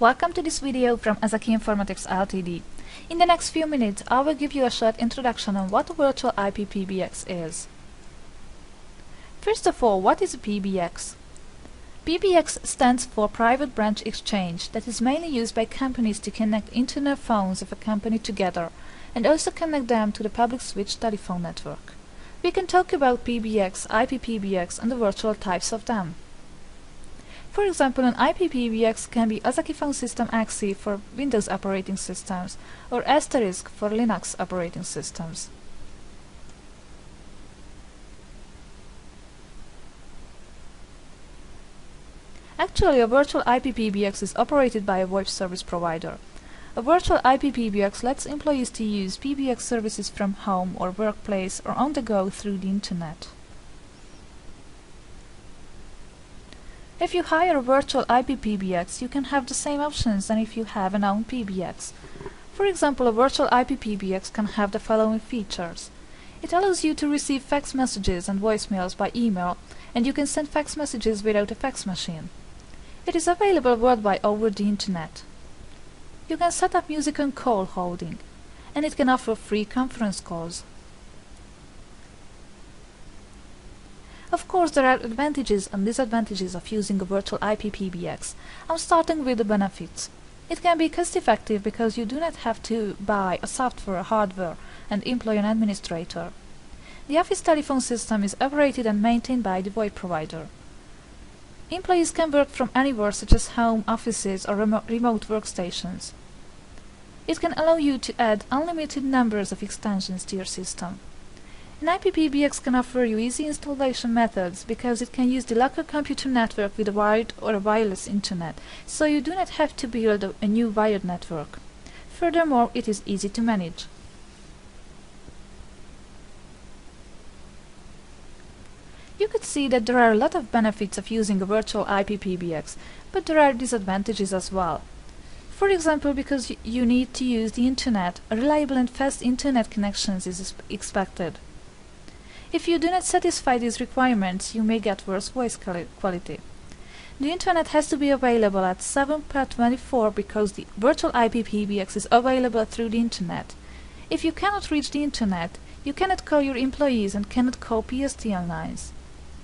Welcome to this video from Ozeki Informatics Ltd. In the next few minutes, I will give you a short introduction on what a virtual IP PBX is. First of all, what is a PBX? PBX stands for Private Branch Exchange that is mainly used by companies to connect internet phones of a company together and also connect them to the public switch telephone network. We can talk about PBX, IPPBX and the virtual types of them. For example, an IPPBX can be Ozeki Phone System XE for Windows operating systems or Asterisk for Linux operating systems. Actually, a virtual IPPBX is operated by a VoIP service provider. A virtual IPPBX lets employees to use PBX services from home or workplace or on the go through the internet. If you hire a virtual IP PBX, you can have the same options than if you have an own PBX. For example, a virtual IP PBX can have the following features. It allows you to receive fax messages and voicemails by email, and you can send fax messages without a fax machine. It is available worldwide over the internet. You can set up music on call holding, and it can offer free conference calls. Of course, there are advantages and disadvantages of using a virtual IP PBX. I'm starting with the benefits. It can be cost-effective because you do not have to buy a software, or hardware, and employ an administrator. The office telephone system is operated and maintained by the VoIP provider. Employees can work from anywhere such as home, offices, or remo remote workstations. It can allow you to add unlimited numbers of extensions to your system. An IPPBX can offer you easy installation methods because it can use the local computer network with a wired or a wireless internet, so you do not have to build a, a new wired network. Furthermore, it is easy to manage. You could see that there are a lot of benefits of using a virtual IPPBX, but there are disadvantages as well. For example, because you need to use the internet, a reliable and fast internet connections is expected. If you do not satisfy these requirements, you may get worse voice quality. The internet has to be available at 7.24 because the virtual IP PBX is available through the internet. If you cannot reach the internet, you cannot call your employees and cannot call PSTN lines.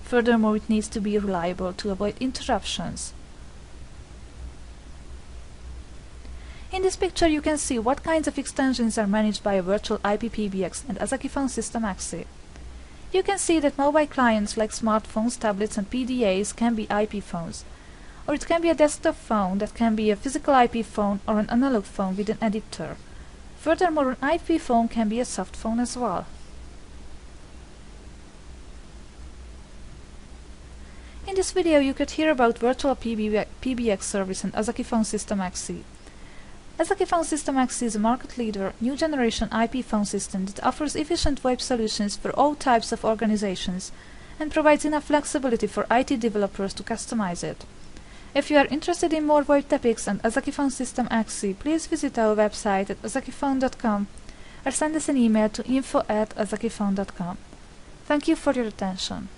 Furthermore, it needs to be reliable to avoid interruptions. In this picture you can see what kinds of extensions are managed by a virtual IP PBX and Ozeki Phone System XE. You can see that mobile clients like smartphones, tablets and PDAs can be IP phones. Or it can be a desktop phone that can be a physical IP phone or an analog phone with an editor. Furthermore, an IP phone can be a soft phone as well. In this video you could hear about virtual PBX service and Ozeki Phone System XE. Ozeki Phone System XE is a market leader, new generation IP phone system that offers efficient VoIP solutions for all types of organizations and provides enough flexibility for IT developers to customize it. If you are interested in more VoIP topics and Ozeki Phone System XE, please visit our website at ozekiphone.com or send us an email to info at ozekiphone.com. Thank you for your attention.